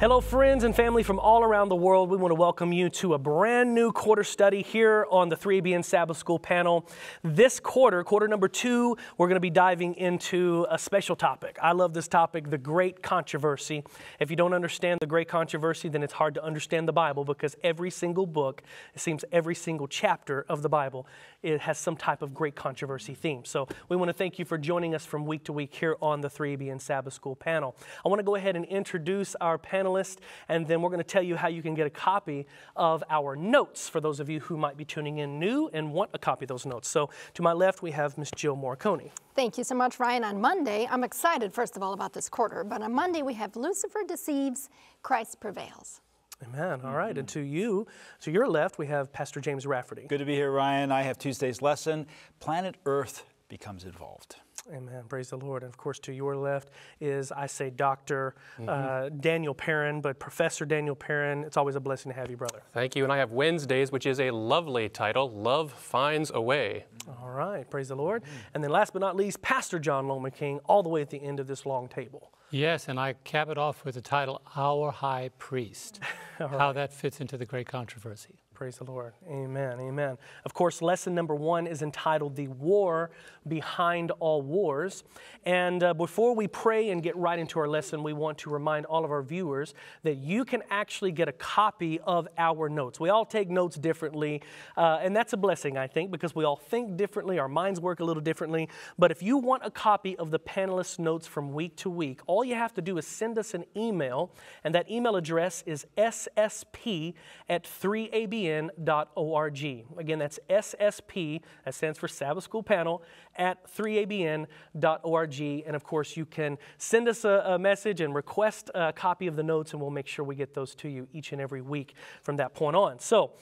Hello, friends and family from all around the world. We want to welcome you to a brand new quarter study here on the 3ABN Sabbath School panel. This quarter, quarter number two, we're going to be diving into a special topic. I love this topic, the great controversy. If you don't understand the great controversy, then it's hard to understand the Bible because every single book, it seems every single chapter of the Bible, it has some type of great controversy theme. So we want to thank you for joining us from week to week here on the 3ABN Sabbath School panel. I want to go ahead and introduce our panel panelists, and then we're going to tell you how you can get a copy of our notes for those of you who might be tuning in new and want a copy of those notes. So to my left, we have Miss Jill Morikone. Thank you so much, Ryan. On Monday, I'm excited, first of all, about this quarter, but on Monday we have Lucifer deceives, Christ prevails. Amen. All right. And to you, to your left, we have Pastor James Rafferty. Good to be here, Ryan. I have Tuesday's lesson Planet Earth becomes involved. Amen. Praise the Lord. And of course, to your left is, I say, Dr. Mm-hmm. Uh, Daniel Perrin, but Professor Daniel Perrin. It's always a blessing to have you, brother. Thank you. And I have Wednesdays, which is a lovely title Love Finds a Way. All right. Praise the Lord. Mm-hmm. And then last but not least, Pastor John Lomacang, all the way at the end of this long table. Yes, and I cap it off with the title Our High Priest, right. how that fits into the great controversy. Praise the Lord. Amen. Amen. Of course, lesson number one is entitled The War Behind All Wars. And uh, before we pray and get right into our lesson, we want to remind all of our viewers that you can actually get a copy of our notes. We all take notes differently, uh, and that's a blessing, I think, because we all think differently, our minds work a little differently. But if you want a copy of the panelists' notes from week to week, all you have to do is send us an email, and that email address is ssp at 3ab abn.org. Again, that's SSP, that stands for Sabbath School Panel, at 3abn.org. And of course, you can send us a, a, message and request a copy of the notes, and we'll make sure we get those to you each and every week from that point on. So,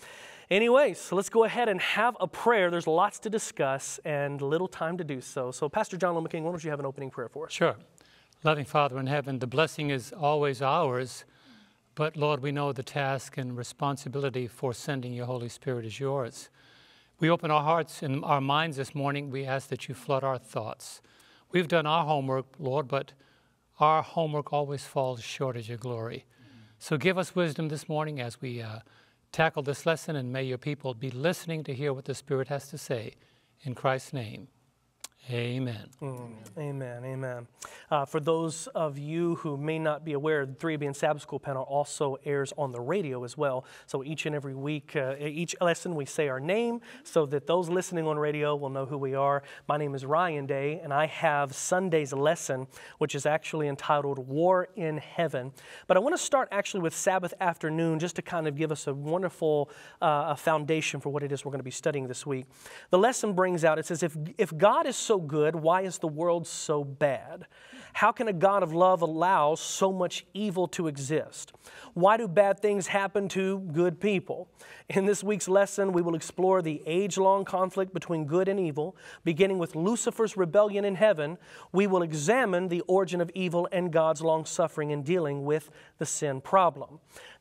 Anyways, so let's go ahead and have a prayer. There's lots to discuss and little time to do so. So, Pastor John Lomacang, why don't you have an opening prayer for us? Sure. Loving Father in heaven, the blessing is always ours but Lord, we know the task and responsibility for sending your Holy Spirit is yours. We open our hearts and our minds this morning. We ask that you flood our thoughts. We've done our homework, Lord, but our homework always falls short of your glory. So give us wisdom this morning as we uh, tackle this lesson, and may your people be listening to hear what the Spirit has to say. In Christ's name. Amen. Mm, amen. Amen. Uh, for those of you who may not be aware, the 3ABN Sabbath School panel also airs on the radio as well. So each and every week, uh, each lesson, we say our name so that those listening on radio will know who we are. My name is Ryan Day, and I have Sunday's lesson, which is actually entitled War in Heaven. But I want to start actually with Sabbath afternoon just to kind of give us a wonderful uh, foundation for what it is we're going to be studying this week. The lesson brings out, it says, if, if God is so so good, why is the world so bad? How can a God of love allow so much evil to exist? Why do bad things happen to good people? In this week's lesson, we will explore the age long conflict between good and evil, beginning with Lucifer's rebellion in heaven. We will examine the origin of evil and God's long suffering in dealing with the sin problem.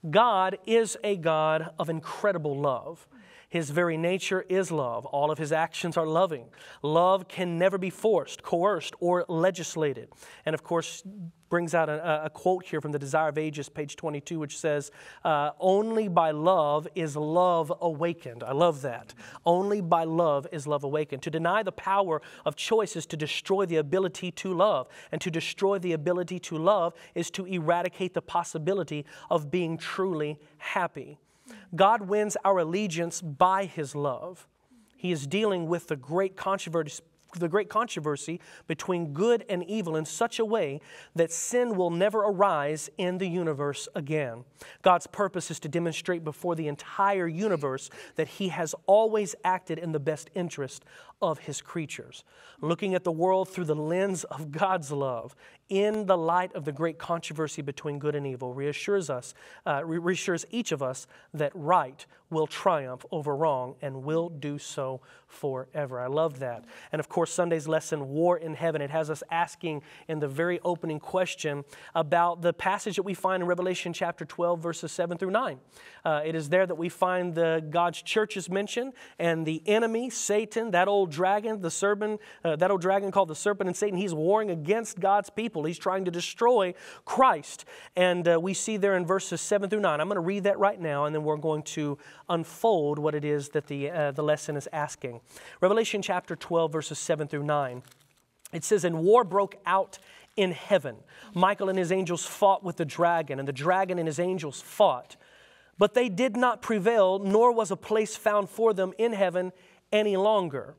God is a God of incredible love. His very nature is love. All of his actions are loving. Love can never be forced, coerced, or legislated. And of course, brings out a, a quote here from the Desire of Ages, page 22, which says, uh, Only by love is love awakened. I love that. Only by love is love awakened. To deny the power of choice is to destroy the ability to love. And to destroy the ability to love is to eradicate the possibility of being truly happy. God wins our allegiance by his love. He is dealing with the great controversy, the great controversy between good and evil in such a way that sin will never arise in the universe again. God's purpose is to demonstrate before the entire universe that He has always acted in the best interest of His creatures. Looking at the world through the lens of God's love, in the light of the great controversy between good and evil, reassures us, uh, reassures each of us that right will triumph over wrong and will do so forever. I love that. And of course, Sunday's lesson, War in Heaven, it has us asking in the very opening question about the passage that we find in Revelation chapter 12, verses 7 through 9. Uh, it is there that we find the God's church is mentioned and the enemy, Satan, that old dragon, the serpent, uh, that old dragon called the serpent and Satan, he's warring against God's people. He's trying to destroy Christ. And uh, we see there in verses 7 through 9. I'm going to read that right now, and then we're going to unfold what it is that the, uh, the lesson is asking. Revelation chapter 12, verses 7 through 9. It says, And war broke out in heaven. Michael and his angels fought with the dragon, and the dragon and his angels fought. But they did not prevail, nor was a place found for them in heaven any longer.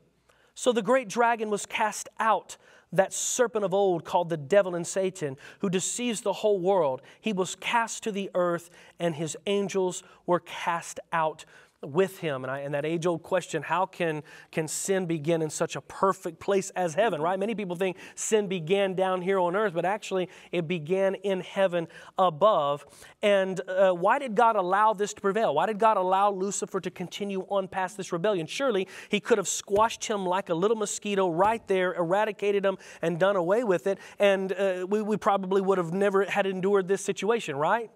So the great dragon was cast out, that serpent of old called the devil and Satan, who deceives the whole world. He was cast to the earth, and his angels were cast out with him. And, I, and that age old question how can, can sin begin in such a perfect place as heaven, right? Many people think sin began down here on earth, but actually it began in heaven above. And uh, why did God allow this to prevail? Why did God allow Lucifer to continue on past this rebellion? Surely he could have squashed him like a little mosquito right there, eradicated him, and done away with it. And uh, we, we probably would have never had endured this situation, right?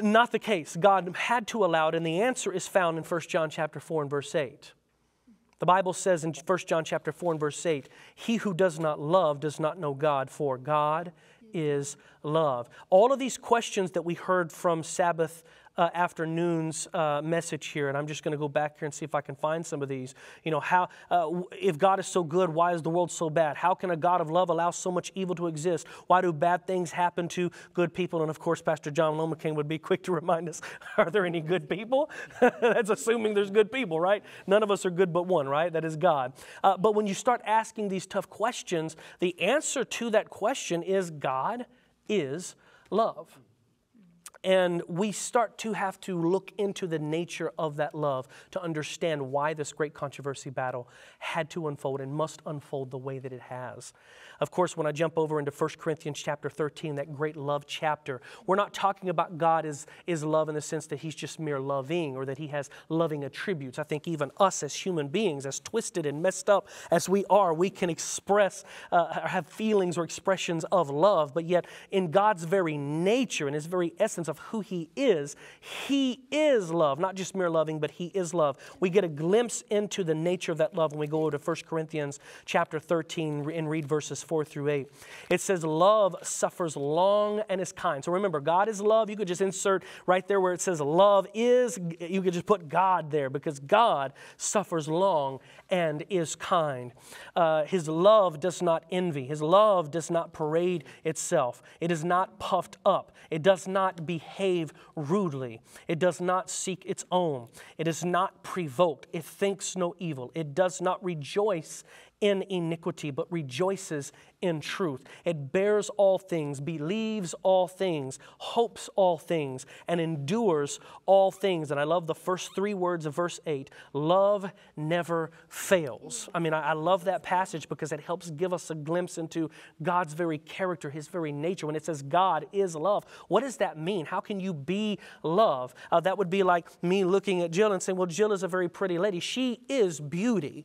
Not the case. God had to allow it, and the answer is found in 1 John chapter 4 and verse 8. The Bible says in 1 John chapter 4 and verse 8, He who does not love does not know God, for God is love. All of these questions that we heard from Sabbath uh, afternoon's uh, message here, and I'm just going to go back here and see if I can find some of these. You know, how uh, if God is so good, why is the world so bad? How can a God of love allow so much evil to exist? Why do bad things happen to good people? And of course, Pastor John Lomacang would be quick to remind us: Are there any good people? That's assuming there's good people, right? None of us are good but one, right? That is God. Uh, but when you start asking these tough questions, the answer to that question is God is love. And we start to have to look into the nature of that love to understand why this great controversy battle had to unfold and must unfold the way that it has. Of course, when I jump over into 1 Corinthians chapter 13, that great love chapter, we're not talking about God as, is love in the sense that He's just mere loving or that He has loving attributes. I think even us as human beings, as twisted and messed up as we are, we can express, uh, have feelings or expressions of love, but yet in God's very nature, in His very essence of who He is, He is love, not just mere loving, but He is love. We get a glimpse into the nature of that love when we go over to 1 Corinthians chapter 13 and read verses 4 through 8. It says, Love suffers long and is kind. So remember, God is love. You could just insert right there where it says love is, you could just put God there because God suffers long and is kind. Uh, his love does not envy, His love does not parade itself, it is not puffed up, it does not behave rudely, it does not seek its own, it is not provoked, it thinks no evil, it does not rejoice in iniquity, but rejoices in truth. It bears all things, believes all things, hopes all things, and endures all things. And I love the first three words of verse 8 love never fails. I mean, I, love that passage because it helps give us a glimpse into God's very character, His very nature. When it says God is love, what does that mean? How can you be love? Uh, that would be like me looking at Jill and saying, Well, Jill is a very pretty lady. She is beauty.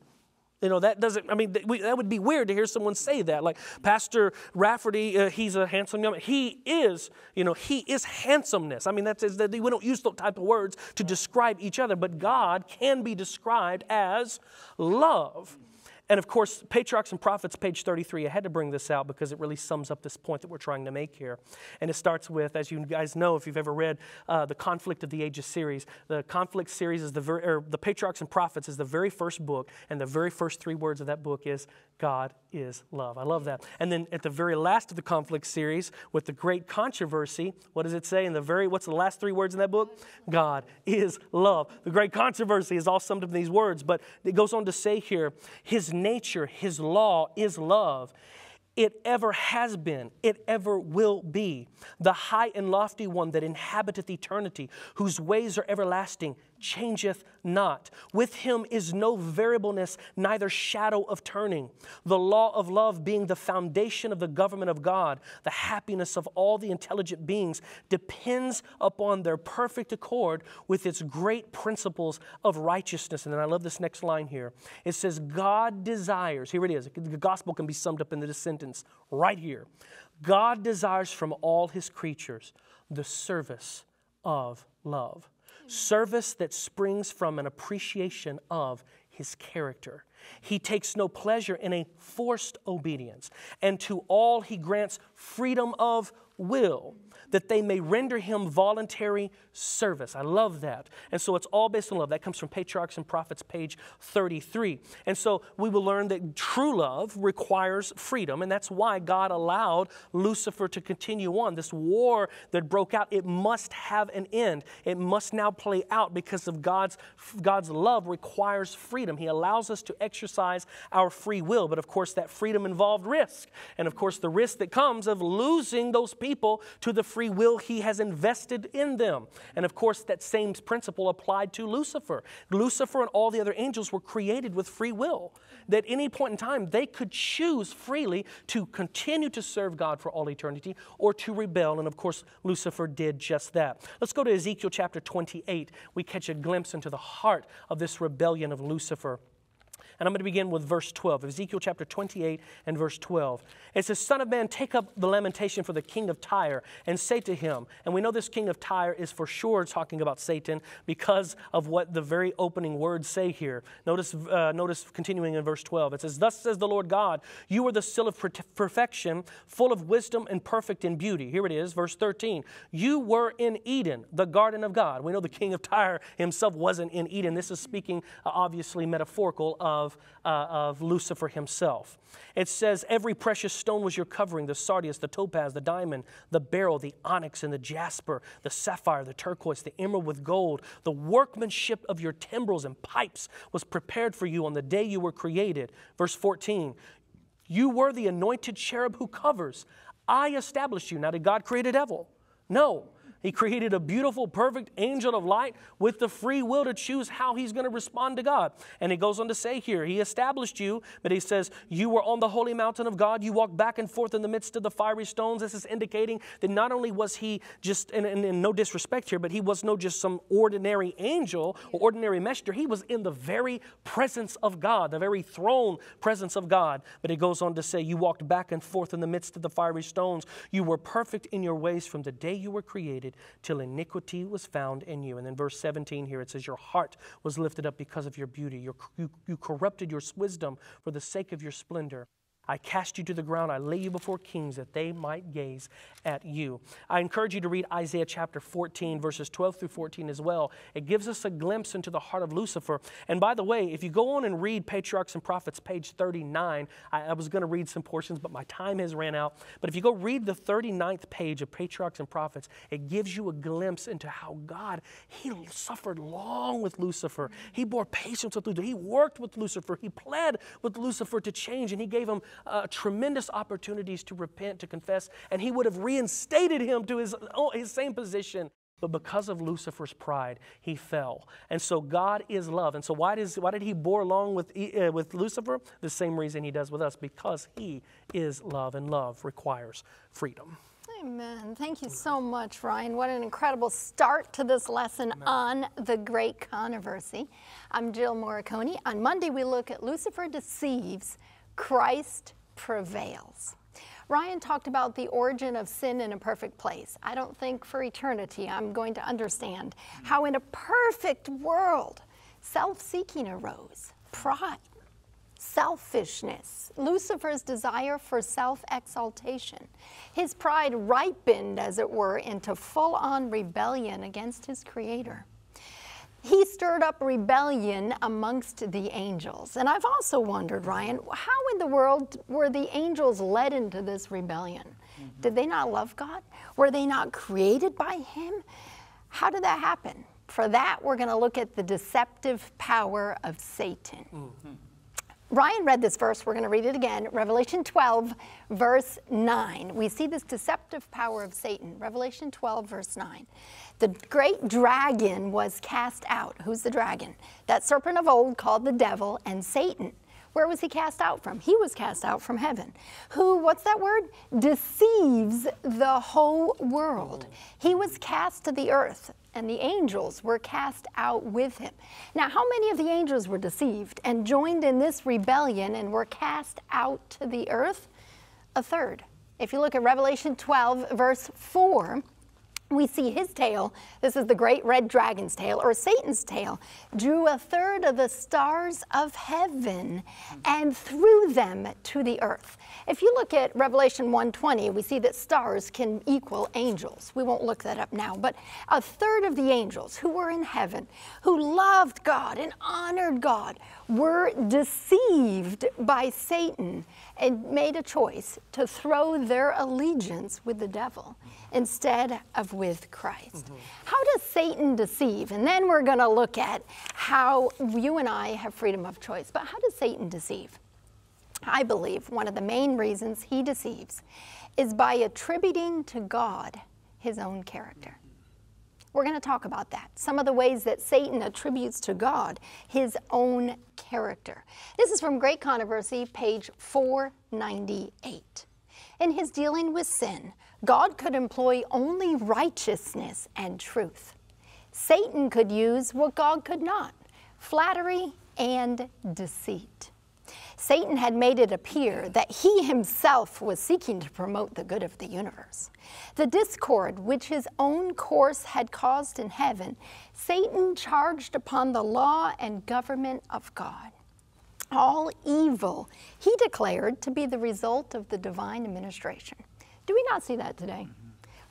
You know, that doesn't, I mean, that would be weird to hear someone say that. Like, Pastor Rafferty, uh, he's a handsome young man. He is, you know, he is handsomeness. I mean, that's, that we don't use those type of words to describe each other, but God can be described as love. And of course, Patriarchs and Prophets, page 33, I had to bring this out because it really sums up this point that we're trying to make here. And it starts with, as you guys know, if you've ever read uh, the Conflict of the Ages series, the Conflict series is the, very, or the Patriarchs and Prophets is the very first book, and the very first three words of that book is God is love. I love that. And then at the very last of the conflict series, with the great controversy, what does it say in the very, what's the last three words in that book? God is love. The great controversy is all summed up in these words, but it goes on to say here, His nature, His law is love. It ever has been, it ever will be. The high and lofty one that inhabiteth eternity, whose ways are everlasting, changeth not. With him is no variableness, neither shadow of turning. The law of love being the foundation of the government of God, the happiness of all the intelligent beings, depends upon their perfect accord with its great principles of righteousness. And then I love this next line here. It says, God desires, here it is, the gospel can be summed up in this sentence right here. God desires from all his creatures the service of love service that springs from an appreciation of his character. He takes no pleasure in a forced obedience, and to all he grants freedom of will that they may render him voluntary service. I love that. And so it's all based on love. That comes from Patriarchs and Prophets, page 33. And so we will learn that true love requires freedom, and that's why God allowed Lucifer to continue on. This war that broke out, it must have an end. It must now play out because of God's, God's love requires freedom. He allows us to exercise our free will, but of course, that freedom involved risk. And of course, the risk that comes of losing those people to the free will he has invested in them. And of course, that same principle applied to Lucifer. Lucifer and all the other angels were created with free will. That any point in time, they could choose freely to continue to serve God for all eternity or to rebel. And of course, Lucifer did just that. Let's go to Ezekiel chapter 28. We catch a glimpse into the heart of this rebellion of Lucifer. And I'm going to begin with verse 12, Ezekiel chapter 28 and verse 12. It says, Son of man, take up the lamentation for the king of Tyre and say to him, and we know this king of Tyre is for sure talking about Satan because of what the very opening words say here. Notice, uh, notice continuing in verse 12, it says, Thus says the Lord God, you are the seal of perfection, full of wisdom and perfect in beauty. Here it is, verse 13. You were in Eden, the garden of God. We know the king of Tyre himself wasn't in Eden. This is speaking uh, obviously metaphorical of of, uh, of Lucifer himself. It says, Every precious stone was your covering the sardius, the topaz, the diamond, the beryl, the onyx, and the jasper, the sapphire, the turquoise, the emerald with gold. The workmanship of your timbrels and pipes was prepared for you on the day you were created. Verse 14, You were the anointed cherub who covers. I established you. Now, did God create a devil? No. He created a beautiful, perfect angel of light with the free will to choose how he's going to respond to God. And he goes on to say here, He established you, but he says, You were on the holy mountain of God. You walked back and forth in the midst of the fiery stones. This is indicating that not only was he just, and, and, and no disrespect here, but he was no just some ordinary angel or ordinary messenger. He was in the very presence of God, the very throne presence of God. But he goes on to say, You walked back and forth in the midst of the fiery stones. You were perfect in your ways from the day you were created till iniquity was found in you. And then verse 17 here it says, Your heart was lifted up because of your beauty. you you, you corrupted your wisdom for the sake of your splendor. I cast you to the ground. I lay you before kings that they might gaze at you. I encourage you to read Isaiah chapter 14, verses 12 through 14 as well. It gives us a glimpse into the heart of Lucifer. And by the way, if you go on and read Patriarchs and Prophets, page 39, I, I was going to read some portions, but my time has ran out. But if you go read the 39th page of Patriarchs and Prophets, it gives you a glimpse into how God, He suffered long with Lucifer. He bore patience with Lucifer. He worked with Lucifer. He pled with Lucifer to change, and He gave him uh, tremendous opportunities to repent, to confess, and he would have reinstated him to his, oh, his same position. But because of Lucifer's pride, he fell. And so God is love. And so why, does, why did he bore along with, uh, with Lucifer? The same reason he does with us, because he is love, and love requires freedom. Amen. Thank you so much, Ryan. What an incredible start to this lesson Amen. on the great controversy. I'm Jill Morikone. On Monday, we look at Lucifer deceives, Christ prevails. Ryan talked about the origin of sin in a perfect place. I don't think for eternity I'm going to understand how, in a perfect world, self seeking arose, pride, selfishness, Lucifer's desire for self exaltation. His pride ripened, as it were, into full on rebellion against his Creator he stirred up rebellion amongst the angels. And I've also wondered, Ryan, how in the world were the angels led into this rebellion? Mm-hmm. Did they not love God? Were they not created by Him? How did that happen? For that, we're going to look at the deceptive power of Satan. Mm-hmm. Ryan read this verse. We're going to read it again. Revelation 12, verse 9. We see this deceptive power of Satan. Revelation 12, verse 9. The great dragon was cast out. Who's the dragon? That serpent of old called the devil and Satan. Where was he cast out from? He was cast out from heaven. Who, what's that word? Deceives the whole world. He was cast to the earth, and the angels were cast out with him. Now, how many of the angels were deceived and joined in this rebellion and were cast out to the earth? A third. If you look at Revelation 12, verse 4, we see his tail, this is the great red dragon's tail, or Satan's tail, drew a third of the stars of heaven and threw them to the earth. If you look at Revelation 1:20, we see that stars can equal angels. We won't look that up now, but a third of the angels who were in heaven, who loved God and honored God, were deceived by Satan and made a choice to throw their allegiance with the devil instead of with Christ. Mm-hmm. How does Satan deceive? And then we're going to look at how you and I have freedom of choice. But how does Satan deceive? I believe one of the main reasons he deceives is by attributing to God his own character. We're going to talk about that. Some of the ways that Satan attributes to God his own character. This is from Great Controversy, page 498. In his dealing with sin, God could employ only righteousness and truth. Satan could use what God could not flattery and deceit. Satan had made it appear that he himself was seeking to promote the good of the universe. The discord which his own course had caused in heaven, Satan charged upon the law and government of God. All evil he declared to be the result of the divine administration. Do we not see that today?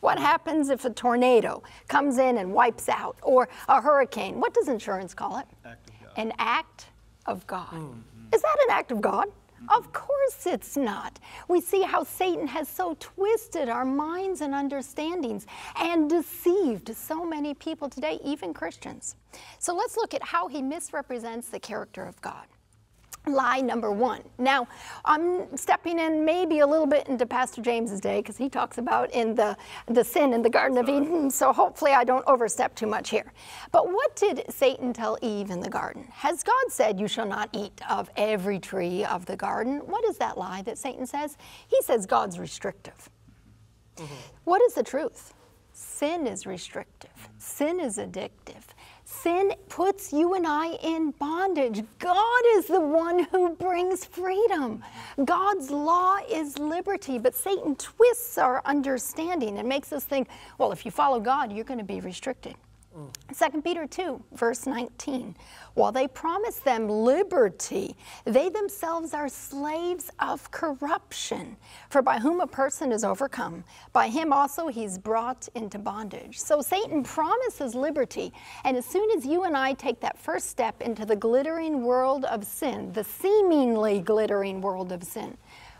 What happens if a tornado comes in and wipes out, or a hurricane? What does insurance call it? Act of God. An act of God. Mm. Is that an act of God? Of course it's not. We see how Satan has so twisted our minds and understandings and deceived so many people today, even Christians. So let's look at how he misrepresents the character of God lie number one. Now, I'm stepping in maybe a little bit into Pastor James's day because he talks about in the, the sin in the Garden of Eden, so hopefully I don't overstep too much here. But what did Satan tell Eve in the garden? Has God said, You shall not eat of every tree of the garden? What is that lie that Satan says? He says God's restrictive. Mm-hmm. What is the truth? Sin is restrictive, sin is addictive. Sin puts you and I in bondage. God is the one who brings freedom. God's law is liberty, but Satan twists our understanding and makes us think, well, if you follow God, you're going to be restricted. Mm. 2 Peter 2, verse 19. While they promise them liberty, they themselves are slaves of corruption. For by whom a person is overcome, by him also he's brought into bondage. So Satan promises liberty, and as soon as you and I take that first step into the glittering world of sin, the seemingly glittering world of sin,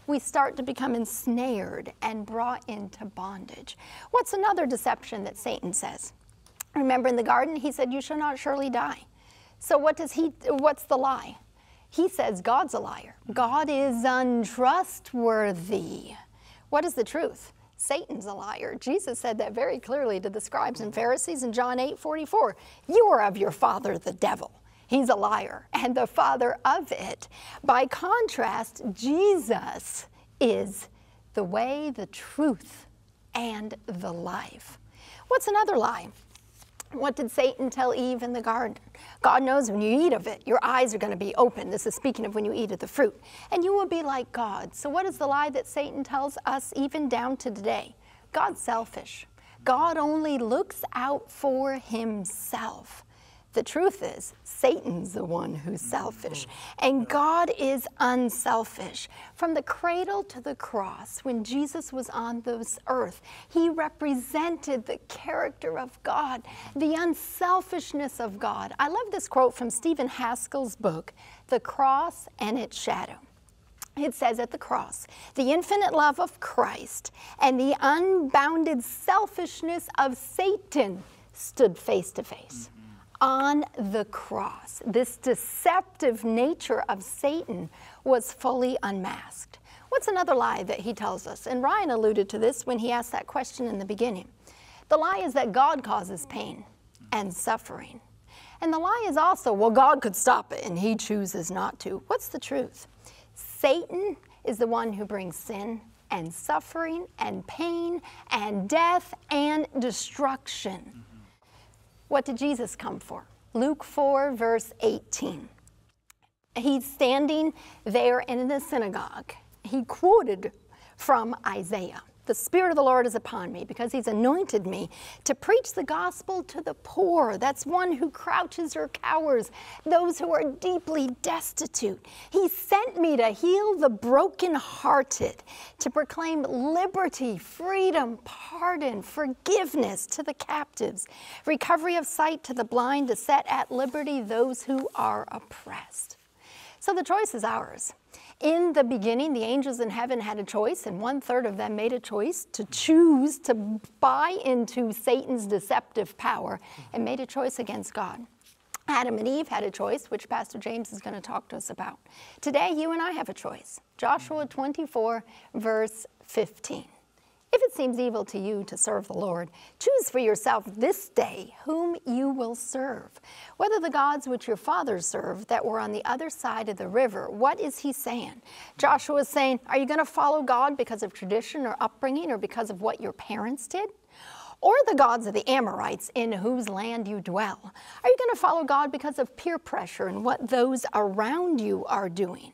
we start to become ensnared and brought into bondage. What's another deception that Satan says? Remember in the garden, he said, You shall not surely die. So what does he what's the lie? He says God's a liar. God is untrustworthy. What is the truth? Satan's a liar. Jesus said that very clearly to the scribes and Pharisees in John 8 44. You are of your father, the devil. He's a liar and the father of it. By contrast, Jesus is the way, the truth, and the life. What's another lie? What did Satan tell Eve in the garden? God knows when you eat of it, your eyes are going to be open. This is speaking of when you eat of the fruit. And you will be like God. So, what is the lie that Satan tells us even down to today? God's selfish. God only looks out for himself. The truth is, Satan's the one who's selfish, and God is unselfish. From the cradle to the cross, when Jesus was on this earth, he represented the character of God, the unselfishness of God. I love this quote from Stephen Haskell's book, The Cross and Its Shadow. It says at the cross, the infinite love of Christ and the unbounded selfishness of Satan stood face to face on the cross. This deceptive nature of Satan was fully unmasked. What's another lie that he tells us? And Ryan alluded to this when he asked that question in the beginning. The lie is that God causes pain and suffering. And the lie is also, well, God could stop it and he chooses not to. What's the truth? Satan is the one who brings sin and suffering and pain and death and destruction. What did Jesus come for? Luke 4, verse 18. He's standing there in the synagogue. He quoted from Isaiah. The Spirit of the Lord is upon me because He's anointed me to preach the gospel to the poor. That's one who crouches or cowers, those who are deeply destitute. He sent me to heal the brokenhearted, to proclaim liberty, freedom, pardon, forgiveness to the captives, recovery of sight to the blind, to set at liberty those who are oppressed. So the choice is ours. In the beginning, the angels in heaven had a choice, and one third of them made a choice to choose to buy into Satan's deceptive power and made a choice against God. Adam and Eve had a choice, which Pastor James is going to talk to us about. Today, you and I have a choice. Joshua 24, verse 15. If it seems evil to you to serve the Lord, choose for yourself this day whom you will serve. Whether the gods which your fathers served that were on the other side of the river, what is he saying? Joshua is saying, Are you going to follow God because of tradition or upbringing or because of what your parents did? Or the gods of the Amorites in whose land you dwell? Are you going to follow God because of peer pressure and what those around you are doing?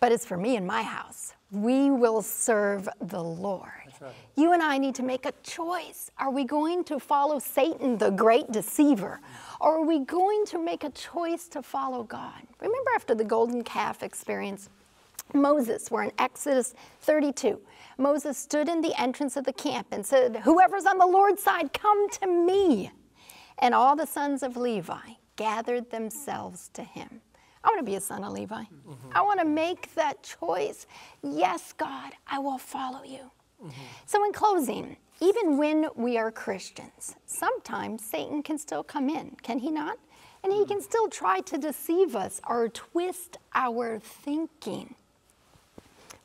But as for me and my house, we will serve the Lord. Right. You and I need to make a choice. Are we going to follow Satan, the great deceiver, or are we going to make a choice to follow God? Remember after the golden calf experience, Moses, we're in Exodus 32. Moses stood in the entrance of the camp and said, Whoever's on the Lord's side, come to me. And all the sons of Levi gathered themselves to him. I want to be a son of Levi. Mm-hmm. I want to make that choice. Yes, God, I will follow you. Mm-hmm. So, in closing, even when we are Christians, sometimes Satan can still come in, can he not? And he can still try to deceive us or twist our thinking.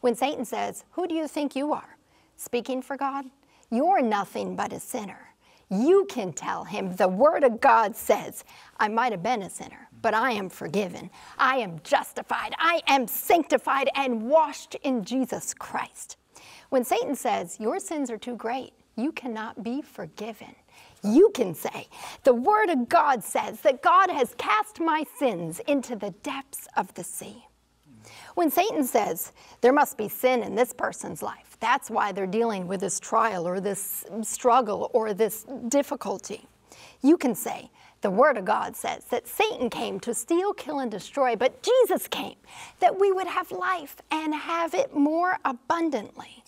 When Satan says, Who do you think you are? Speaking for God? You're nothing but a sinner. You can tell him the Word of God says, I might have been a sinner, but I am forgiven. I am justified. I am sanctified and washed in Jesus Christ. When Satan says, Your sins are too great, you cannot be forgiven. You can say, The Word of God says that God has cast my sins into the depths of the sea. When Satan says, There must be sin in this person's life, that's why they're dealing with this trial or this struggle or this difficulty. You can say, the Word of God says that Satan came to steal, kill, and destroy, but Jesus came that we would have life and have it more abundantly.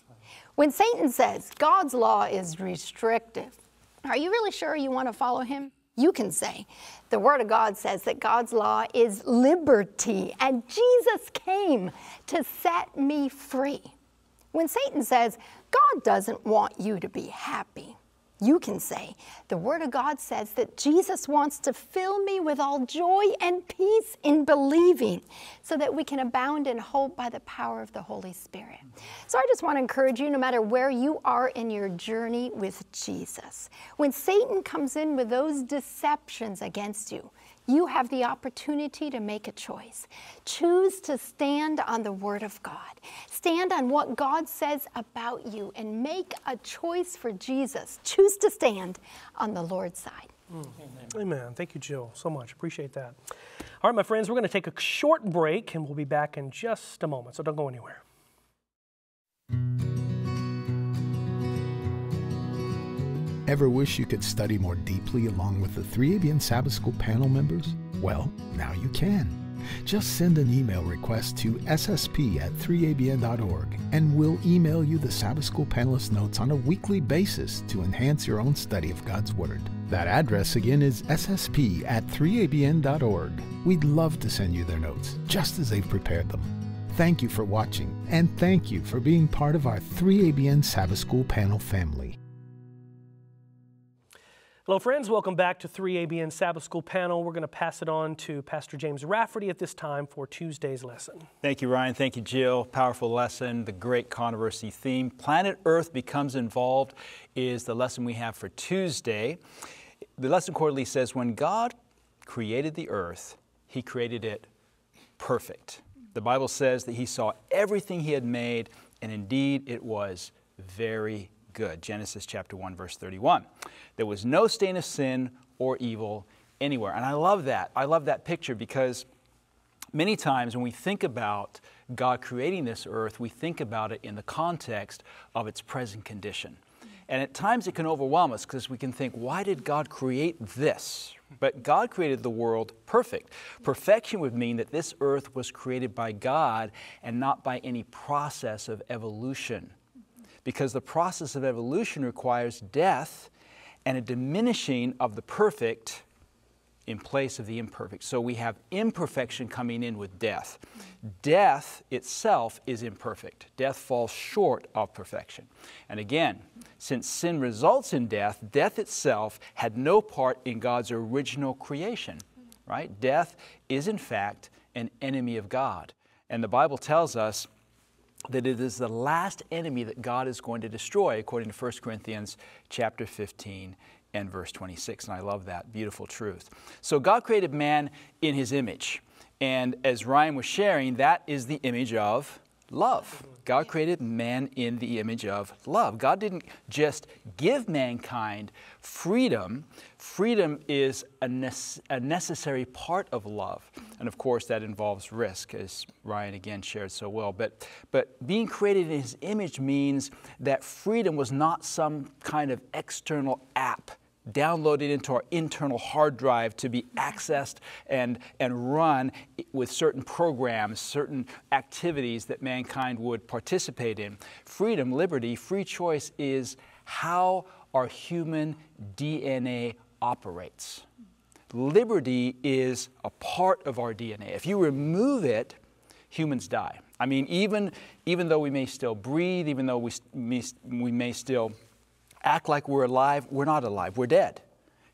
When Satan says God's law is restrictive, are you really sure you want to follow him? You can say, the Word of God says that God's law is liberty, and Jesus came to set me free. When Satan says, God doesn't want you to be happy, you can say, The Word of God says that Jesus wants to fill me with all joy and peace in believing so that we can abound in hope by the power of the Holy Spirit. So I just want to encourage you, no matter where you are in your journey with Jesus, when Satan comes in with those deceptions against you, you have the opportunity to make a choice. Choose to stand on the Word of God. Stand on what God says about you and make a choice for Jesus. Choose to stand on the Lord's side. Mm. Amen. Amen. Thank you, Jill, so much. Appreciate that. All right, my friends, we're going to take a short break and we'll be back in just a moment, so don't go anywhere. Ever wish you could study more deeply along with the 3ABN Sabbath School panel members? Well, now you can. Just send an email request to ssp at 3abn.org and we'll email you the Sabbath School panelist notes on a weekly basis to enhance your own study of God's Word. That address again is ssp at 3abn.org. We'd love to send you their notes, just as they've prepared them. Thank you for watching, and thank you for being part of our 3ABN Sabbath School panel family. Hello, friends. Welcome back to 3ABN Sabbath School panel. We're going to pass it on to Pastor James Rafferty at this time for Tuesday's lesson. Thank you, Ryan. Thank you, Jill. Powerful lesson. The great controversy theme. Planet Earth becomes involved is the lesson we have for Tuesday. The lesson quarterly says when God created the earth, He created it perfect. The Bible says that He saw everything He had made, and indeed it was very good. Genesis chapter 1, verse 31. There was no stain of sin or evil anywhere. And I love that. I love that picture because Many times when we think about God creating this earth, we think about it in the context of its present condition. And at times it can overwhelm us because we can think, why did God create this? But God created the world perfect. Perfection would mean that this earth was created by God and not by any process of evolution. Because the process of evolution requires death and a diminishing of the perfect in place of the imperfect. So we have imperfection coming in with death. Death itself is imperfect. Death falls short of perfection. And again, since sin results in death, death itself had no part in God's original creation, right? Death is in fact an enemy of God. And the Bible tells us that it is the last enemy that God is going to destroy according to 1 Corinthians chapter 15 and verse 26. And I love that beautiful truth. So God created man in his image. And as Ryan was sharing, that is the image of love. God created man in the image of love. God didn't just give mankind freedom, freedom is a, a, necessary part of love. And of course, that involves risk, as Ryan again shared so well. But, but being created in his image means that freedom was not some kind of external app downloaded into our internal hard drive to be accessed and, and run with certain programs, certain activities that mankind would participate in. Freedom, liberty, free choice is how our human DNA operates. Liberty is a part of our DNA. If you remove it, humans die. I mean, even, even though we may still breathe, even though we, we may still act like we're alive, we're not alive, we're dead.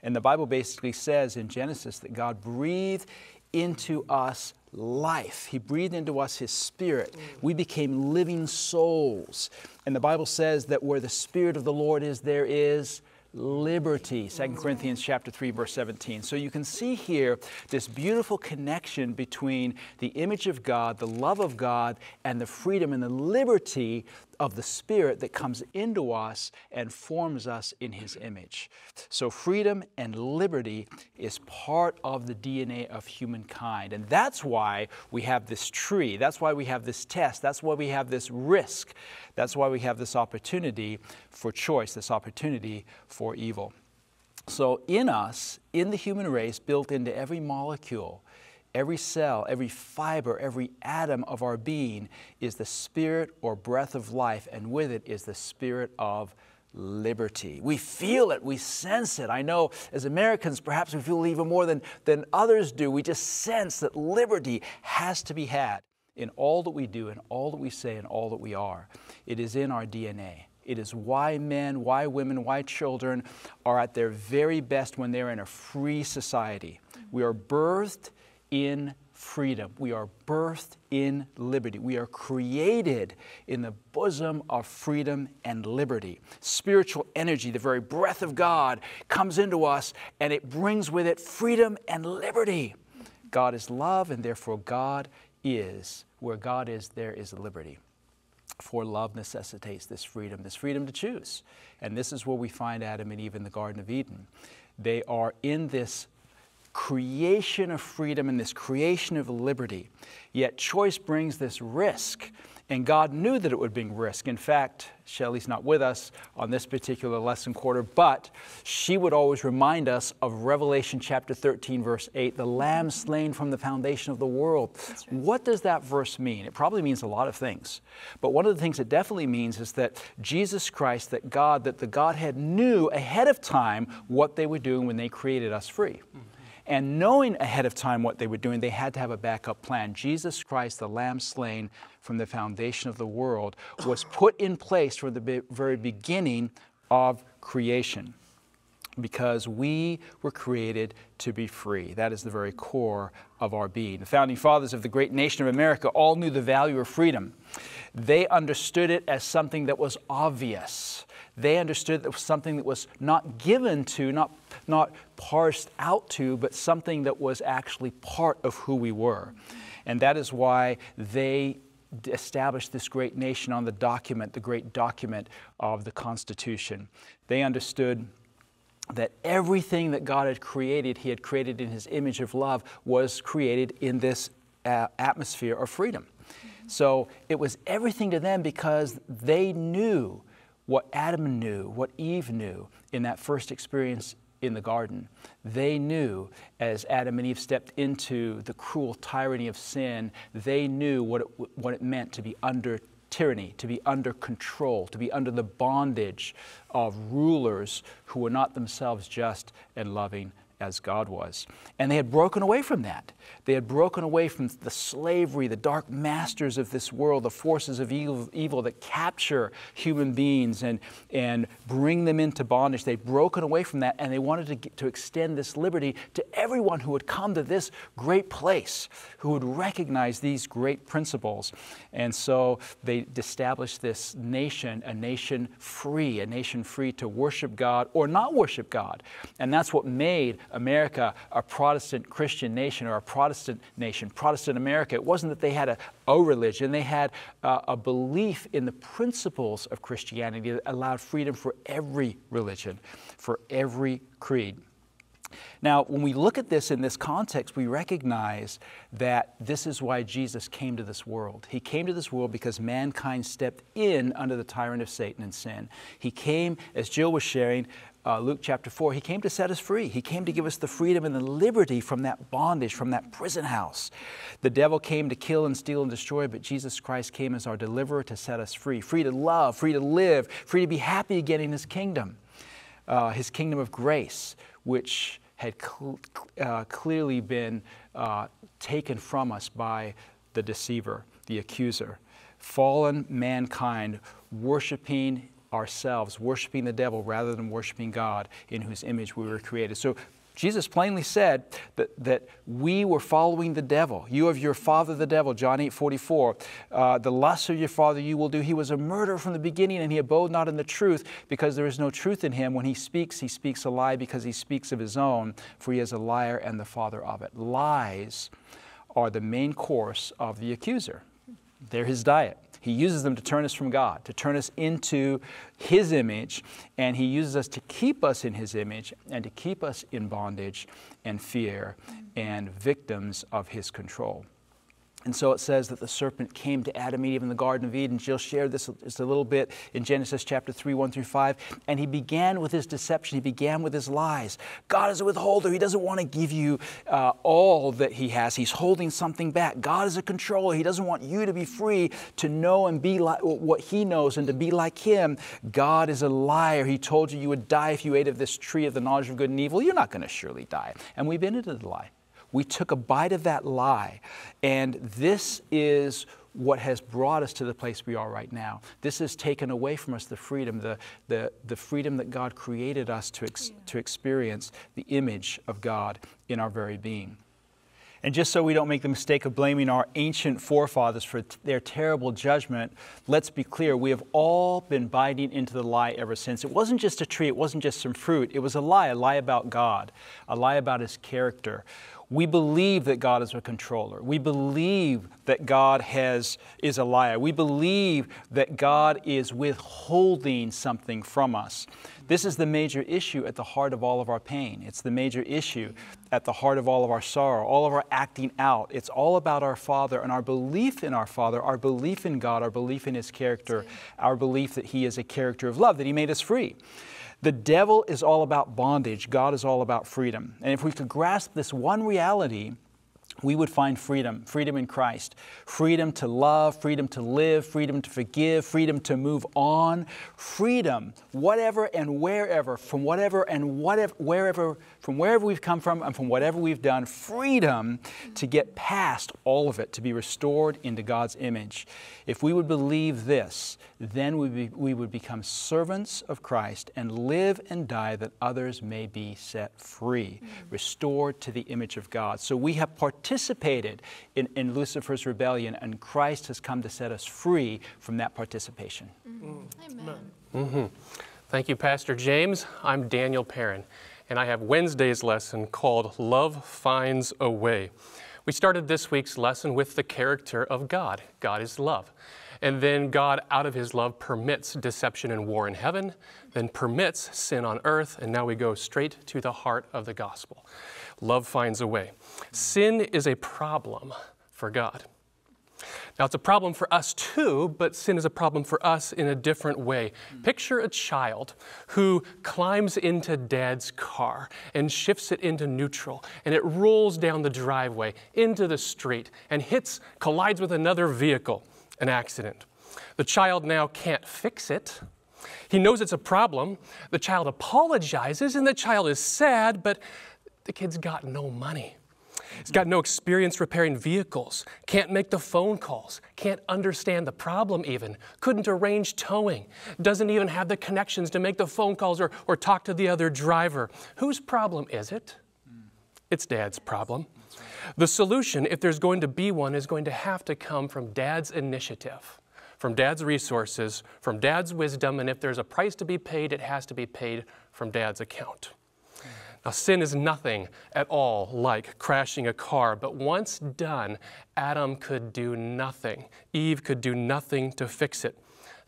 And the Bible basically says in Genesis that God breathed into us life. He breathed into us His Spirit. Mm. We became living souls. And the Bible says that where the Spirit of the Lord is, there is liberty 2 mm. corinthians chapter 3 verse 17 so you can see here this beautiful connection between the image of god the love of god and the freedom and the liberty of the Spirit that comes into us and forms us in His image. So, freedom and liberty is part of the DNA of humankind. And that's why we have this tree. That's why we have this test. That's why we have this risk. That's why we have this opportunity for choice, this opportunity for evil. So, in us, in the human race, built into every molecule, Every cell, every fiber, every atom of our being is the spirit or breath of life, and with it is the spirit of liberty. We feel it, we sense it. I know as Americans, perhaps we feel even more than, than others do. We just sense that liberty has to be had in all that we do, in all that we say, in all that we are. It is in our DNA. It is why men, why women, why children are at their very best when they're in a free society. We are birthed in freedom. We are birthed in liberty. We are created in the bosom of freedom and liberty. Spiritual energy, the very breath of God, comes into us and it brings with it freedom and liberty. God is love, and therefore God is. Where God is, there is liberty. For love necessitates this freedom, this freedom to choose. And this is where we find Adam and Eve in the Garden of Eden. They are in this creation of freedom and this creation of liberty. Yet choice brings this risk. And God knew that it would bring risk. In fact, Shelley's not with us on this particular lesson quarter, but she would always remind us of Revelation chapter 13, verse 8, the lamb slain from the foundation of the world. Right. What does that verse mean? It probably means a lot of things. But one of the things it definitely means is that Jesus Christ, that God, that the Godhead knew ahead of time what they were doing when they created us free. Mm-hmm. And knowing ahead of time what they were doing, they had to have a backup plan. Jesus Christ, the Lamb slain from the foundation of the world, was put in place from the very beginning of creation because we were created to be free. That is the very core of our being. The founding fathers of the great nation of America all knew the value of freedom. They understood it as something that was obvious. They understood that was something that was not given to, not, not parsed out to, but something that was actually part of who we were. And that is why they established this great nation on the document, the great document of the Constitution. They understood that everything that God had created, He had created in His image of love, was created in this uh, atmosphere of freedom. So it was everything to them because they knew what Adam knew, what Eve knew in that first experience in the garden. They knew as Adam and Eve stepped into the cruel tyranny of sin, they knew what it, what it meant to be under tyranny, to be under control, to be under the bondage of rulers who were not themselves just and loving as God was. And they had broken away from that. They had broken away from the slavery, the dark masters of this world, the forces of evil, evil that capture human beings and, and bring them into bondage. They'd broken away from that and they wanted to, get, to extend this liberty to everyone who would come to this great place, who would recognize these great principles. And so they established this nation, a nation free, a nation free to worship God or not worship God. And that's what made America a Protestant Christian nation or a Protestant nation, Protestant America. It wasn't that they had a, a religion, they had uh, a belief in the principles of Christianity that allowed freedom for every religion, for every creed. Now, when we look at this in this context, we recognize that this is why Jesus came to this world. He came to this world because mankind stepped in under the tyrant of Satan and sin. He came, as Jill was sharing, uh, Luke chapter 4, he came to set us free. He came to give us the freedom and the liberty from that bondage, from that prison house. The devil came to kill and steal and destroy, but Jesus Christ came as our deliverer to set us free, free to love, free to live, free to be happy again in his kingdom, uh, his kingdom of grace, which had cl- uh, clearly been uh, taken from us by the deceiver, the accuser. Fallen mankind worshiping ourselves, worshiping the devil rather than worshiping God in whose image we were created. So Jesus plainly said that, that we were following the devil. You have your father, the devil, John 8 44. Uh, the lust of your father you will do. He was a murderer from the beginning, and he abode not in the truth, because there is no truth in him. When he speaks, he speaks a lie because he speaks of his own, for he is a liar and the father of it. Lies are the main course of the accuser, they're his diet. He uses them to turn us from God, to turn us into His image, and He uses us to keep us in His image and to keep us in bondage and fear and victims of His control. And so it says that the serpent came to Adam and Eve in the Garden of Eden. Jill shared this just a little bit in Genesis chapter 3, 1 through 5. And he began with his deception, he began with his lies. God is a withholder. He doesn't want to give you uh, all that he has, he's holding something back. God is a controller. He doesn't want you to be free to know and be like what he knows and to be like him. God is a liar. He told you you would die if you ate of this tree of the knowledge of good and evil. You're not going to surely die. And we've been into the lie. We took a bite of that lie, and this is what has brought us to the place we are right now. This has taken away from us the freedom, the, the, the freedom that God created us to, ex, to experience the image of God in our very being. And just so we don't make the mistake of blaming our ancient forefathers for t- their terrible judgment, let's be clear we have all been biting into the lie ever since. It wasn't just a tree, it wasn't just some fruit, it was a lie, a lie about God, a lie about His character. We believe that God is a controller. We believe that God has, is a liar. We believe that God is withholding something from us. This is the major issue at the heart of all of our pain. It's the major issue at the heart of all of our sorrow, all of our acting out. It's all about our Father and our belief in our Father, our belief in God, our belief in His character, our belief that He is a character of love, that He made us free. The devil is all about bondage, God is all about freedom. And if we could grasp this one reality, we would find freedom freedom in Christ, freedom to love, freedom to live, freedom to forgive, freedom to move on, freedom, whatever and wherever, from whatever and whatever, wherever, from wherever we've come from and from whatever we've done, freedom to get past all of it, to be restored into God's image. If we would believe this, then we, be, we would become servants of Christ and live and die that others may be set free, mm. restored to the image of God. So we have participated in, in Lucifer's rebellion, and Christ has come to set us free from that participation. Amen. Mm-hmm. Thank you, Pastor James. I'm Daniel Perrin, and I have Wednesday's lesson called Love Finds a Way. We started this week's lesson with the character of God. God is love. And then God, out of his love, permits deception and war in heaven, then permits sin on earth, and now we go straight to the heart of the gospel. Love finds a way. Sin is a problem for God. Now, it's a problem for us too, but sin is a problem for us in a different way. Picture a child who climbs into dad's car and shifts it into neutral, and it rolls down the driveway into the street and hits, collides with another vehicle, an accident. The child now can't fix it. He knows it's a problem. The child apologizes, and the child is sad, but the kid's got no money. He's got no experience repairing vehicles, can't make the phone calls, can't understand the problem even, couldn't arrange towing, doesn't even have the connections to make the phone calls or, or talk to the other driver. Whose problem is it? It's dad's problem. The solution, if there's going to be one, is going to have to come from dad's initiative, from dad's resources, from dad's wisdom, and if there's a price to be paid, it has to be paid from dad's account. Now, sin is nothing at all like crashing a car, but once done, Adam could do nothing. Eve could do nothing to fix it.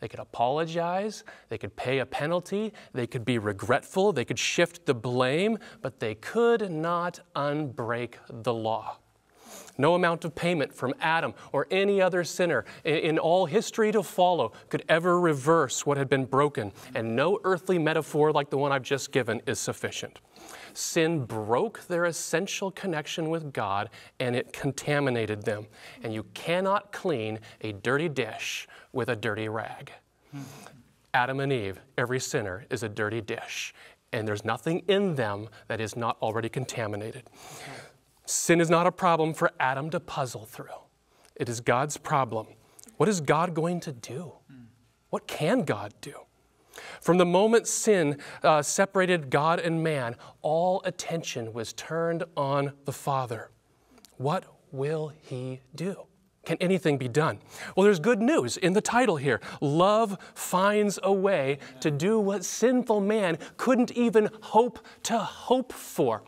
They could apologize, they could pay a penalty, they could be regretful, they could shift the blame, but they could not unbreak the law. No amount of payment from Adam or any other sinner in all history to follow could ever reverse what had been broken, and no earthly metaphor like the one I've just given is sufficient. Sin broke their essential connection with God and it contaminated them. And you cannot clean a dirty dish with a dirty rag. Adam and Eve, every sinner, is a dirty dish. And there's nothing in them that is not already contaminated. Sin is not a problem for Adam to puzzle through, it is God's problem. What is God going to do? What can God do? From the moment sin uh, separated God and man, all attention was turned on the Father. What will He do? Can anything be done? Well, there's good news in the title here. Love finds a way to do what sinful man couldn't even hope to hope for.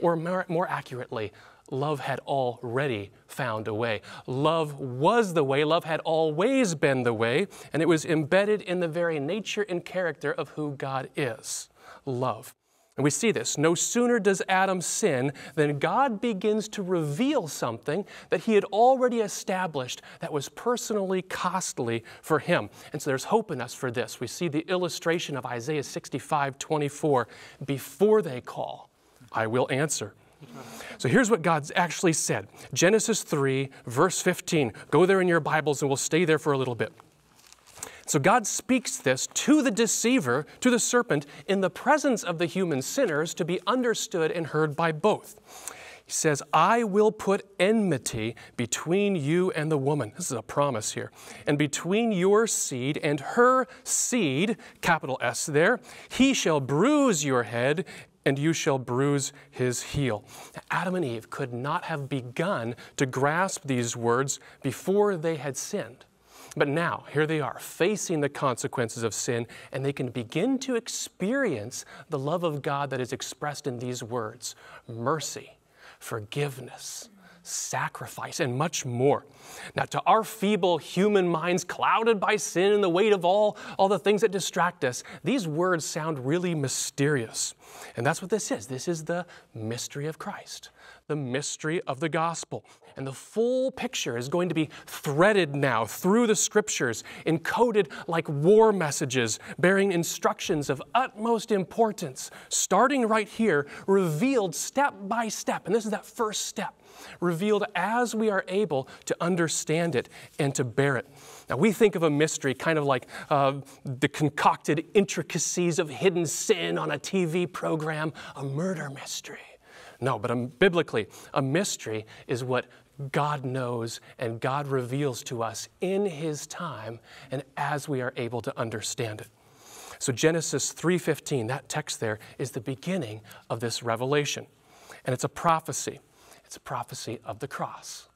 Or more, more accurately, love had already found a way. Love was the way, love had always been the way, and it was embedded in the very nature and character of who God is love. And we see this. No sooner does Adam sin than God begins to reveal something that he had already established that was personally costly for him. And so there's hope in us for this. We see the illustration of Isaiah 65 24. Before they call, I will answer. So here's what God's actually said Genesis 3, verse 15. Go there in your Bibles and we'll stay there for a little bit. So God speaks this to the deceiver, to the serpent, in the presence of the human sinners to be understood and heard by both. He says, I will put enmity between you and the woman. This is a promise here. And between your seed and her seed, capital S there, he shall bruise your head, and you shall bruise his heel. Adam and Eve could not have begun to grasp these words before they had sinned. But now, here they are, facing the consequences of sin, and they can begin to experience the love of God that is expressed in these words mercy, forgiveness, sacrifice, and much more. Now, to our feeble human minds, clouded by sin and the weight of all, all the things that distract us, these words sound really mysterious. And that's what this is. This is the mystery of Christ, the mystery of the gospel. And the full picture is going to be threaded now through the scriptures, encoded like war messages, bearing instructions of utmost importance, starting right here, revealed step by step. And this is that first step revealed as we are able to understand it and to bear it. Now, we think of a mystery kind of like uh, the concocted intricacies of hidden sin on a TV program, a murder mystery. No, but um, biblically, a mystery is what God knows and God reveals to us in His time and as we are able to understand it. So Genesis 3:15, that text there is the beginning of this revelation. And it's a prophecy. It's a prophecy of the cross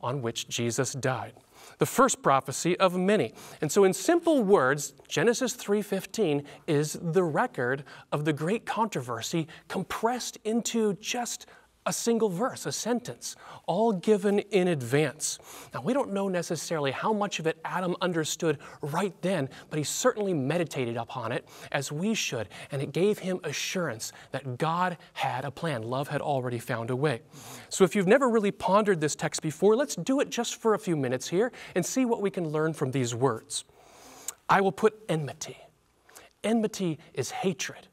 on which Jesus died. The first prophecy of many. And so in simple words, Genesis 3:15 is the record of the great controversy compressed into just a single verse, a sentence, all given in advance. Now, we don't know necessarily how much of it Adam understood right then, but he certainly meditated upon it as we should, and it gave him assurance that God had a plan. Love had already found a way. So, if you've never really pondered this text before, let's do it just for a few minutes here and see what we can learn from these words. I will put enmity. Enmity is hatred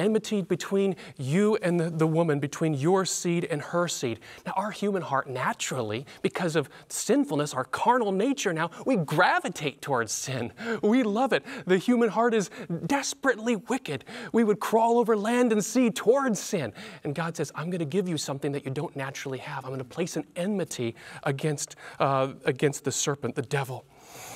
enmity between you and the, the, woman, between your seed and her seed. Now, our human heart naturally, because of sinfulness, our carnal nature now, we gravitate towards sin. We love it. The human heart is desperately wicked. We would crawl over land and sea towards sin. And God says, I'm going to give you something that you don't naturally have. I'm going to place an enmity against, uh, against the serpent, the devil.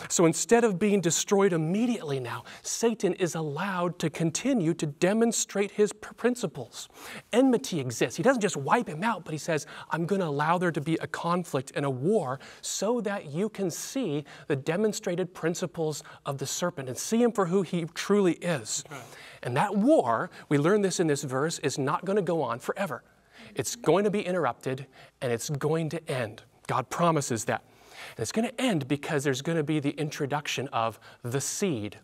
So instead of being destroyed immediately now, Satan is allowed to continue to demonstrate his principles. Enmity exists. He doesn't just wipe him out, but he says, I'm going to allow there to be a conflict and a war so that you can see the demonstrated principles of the serpent and see him for who he truly is. And that war, we learn this in this verse, is not going to go on forever. It's going to be interrupted and it's going to end. God promises that. It's going to end because there's going to be the introduction of the seed,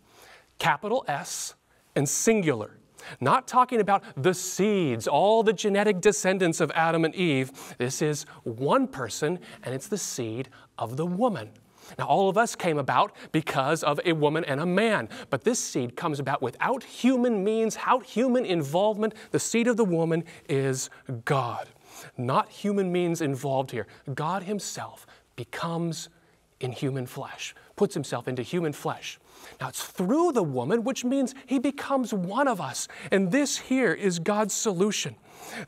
capital S and singular. Not talking about the seeds, all the genetic descendants of Adam and Eve. This is one person, and it's the seed of the woman. Now, all of us came about because of a woman and a man, but this seed comes about without human means, without human involvement. The seed of the woman is God. Not human means involved here. God Himself becomes in human flesh, puts himself into human flesh. Now it's through the woman, which means he becomes one of us. And this here is God's solution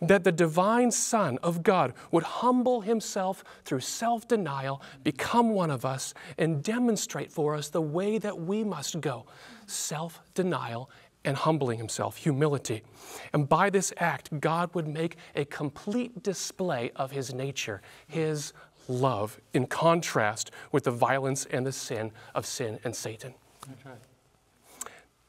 that the divine Son of God would humble himself through self denial, become one of us, and demonstrate for us the way that we must go self denial and humbling himself, humility. And by this act, God would make a complete display of his nature, his love in contrast with the violence and the sin of sin and Satan. Right.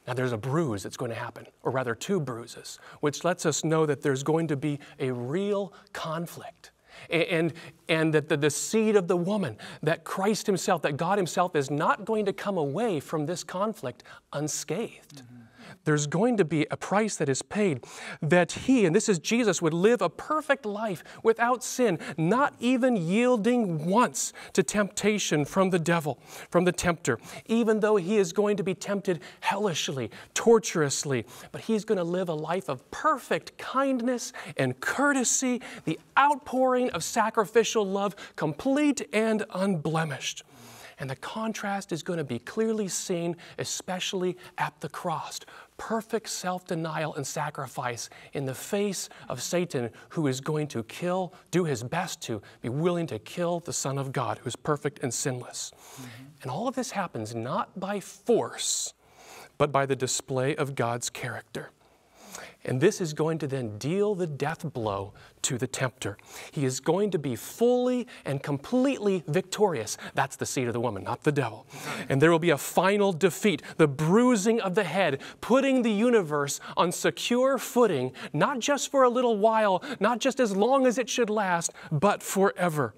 Now, there's a bruise that's going to happen, or rather, two bruises, which lets us know that there's going to be a real conflict. And, and that the, the seed of the woman, that Christ Himself, that God Himself is not going to come away from this conflict unscathed. Mm-hmm there's going to be a price that is paid that he, and this is Jesus, would live a perfect life without sin, not even yielding once to temptation from the devil, from the tempter, even though he is going to be tempted hellishly, torturously. But he's going to live a life of perfect kindness and courtesy, the outpouring of sacrificial love, complete and unblemished. And the contrast is going to be clearly seen, especially at the cross. Perfect self denial and sacrifice in the face of Satan, who is going to kill, do his best to be willing to kill the Son of God, who is perfect and sinless. Mm-hmm. And all of this happens not by force, but by the display of God's character. And this is going to then deal the death blow to the tempter. He is going to be fully and completely victorious. That's the seed of the woman, not the devil. And there will be a final defeat, the bruising of the head, putting the universe on secure footing, not just for a little while, not just as long as it should last, but forever.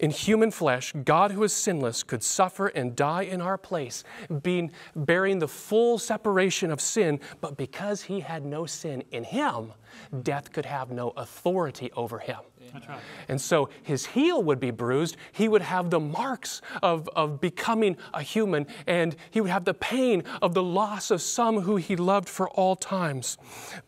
In human flesh, God, who is sinless, could suffer and die in our place, being, bearing the full separation of sin, but because he had no sin in him, death could have no authority over him. Right. And so his heel would be bruised. He would have the marks of, of becoming a human, and he would have the pain of the loss of some who he loved for all times.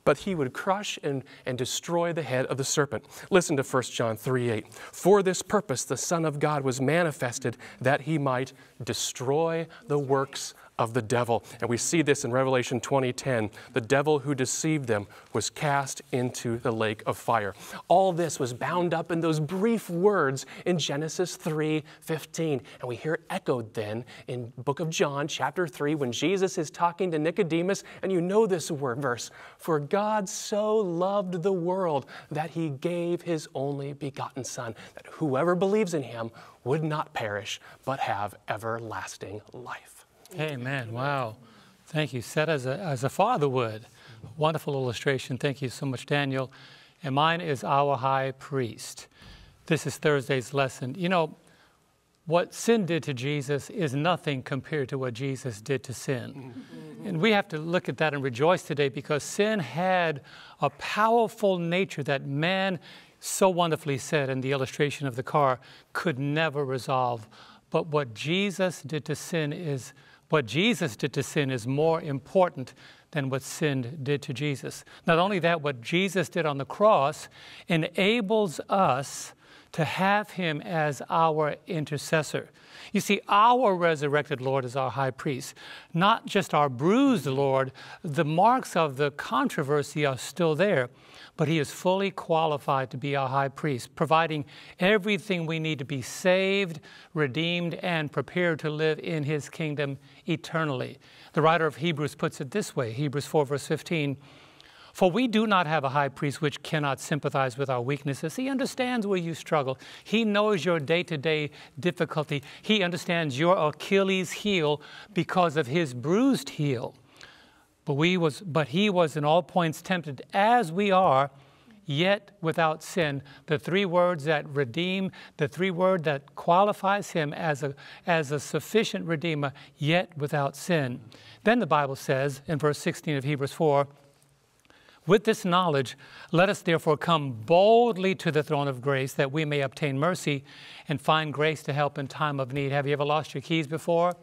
But he would crush and, and destroy the head of the serpent. Listen to 1 John 3 8. For this purpose the Son of God was manifested that he might destroy the works of the devil. And we see this in Revelation 20:10. The devil who deceived them was cast into the lake of fire. All this was bound up in those brief words in Genesis 3:15. And we hear it echoed then in book of John chapter 3 when Jesus is talking to Nicodemus and you know this word verse, for God so loved the world that he gave his only begotten son that whoever believes in him would not perish but have everlasting life. Amen. Wow. Thank you. Said as a, as a father would. Wonderful illustration. Thank you so much, Daniel. and mine is our high priest. This is Thursday's lesson. You know, what sin did to Jesus is nothing compared to what Jesus did to sin. Mm-hmm. And we have to look at that and rejoice today because sin had a powerful nature that man so wonderfully said in the illustration of the car could never resolve. But what Jesus did to sin is what Jesus did to sin is more important than what sin did to Jesus. Not only that, what Jesus did on the cross enables us to have him as our intercessor. You see, our resurrected Lord is our high priest, not just our bruised Lord. The marks of the controversy are still there, but he is fully qualified to be our high priest, providing everything we need to be saved, redeemed, and prepared to live in his kingdom eternally. The writer of Hebrews puts it this way Hebrews 4, verse 15. For we do not have a high priest which cannot sympathize with our weaknesses. He understands where you struggle. He knows your day to day difficulty. He understands your Achilles heel because of his bruised heel. But, we was, but he was in all points tempted as we are, yet without sin. The three words that redeem, the three word that qualifies him as a, as a sufficient redeemer, yet without sin. Then the Bible says in verse 16 of Hebrews 4, with this knowledge, let us therefore come boldly to the throne of grace that we may obtain mercy and find grace to help in time of need. Have you ever lost your keys before?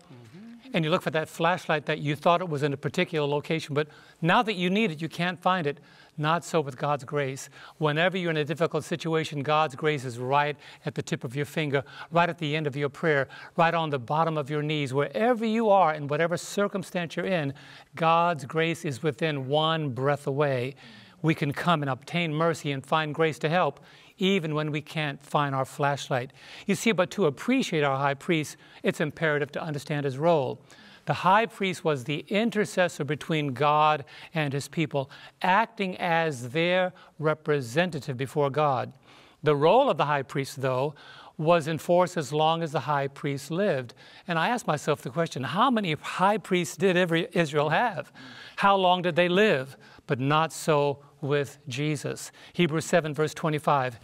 And you look for that flashlight that you thought it was in a particular location, but now that you need it, you can't find it. Not so with God's grace. Whenever you're in a difficult situation, God's grace is right at the tip of your finger, right at the end of your prayer, right on the bottom of your knees. Wherever you are, in whatever circumstance you're in, God's grace is within one breath away. We can come and obtain mercy and find grace to help, even when we can't find our flashlight. You see, but to appreciate our high priest, it's imperative to understand his role. The high priest was the intercessor between God and his people, acting as their representative before God. The role of the high priest, though, was enforced as long as the high priest lived. And I asked myself the question how many high priests did every Israel have? How long did they live? But not so with Jesus. Hebrews 7, verse 25.